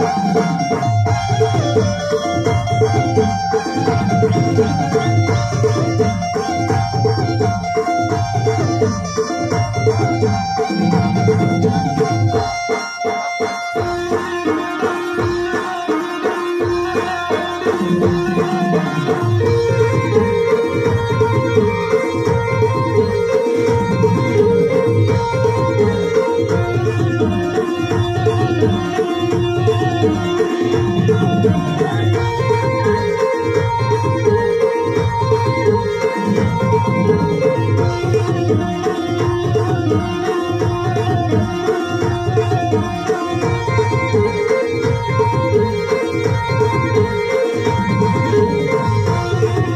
Thank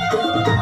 ڪڏهن بند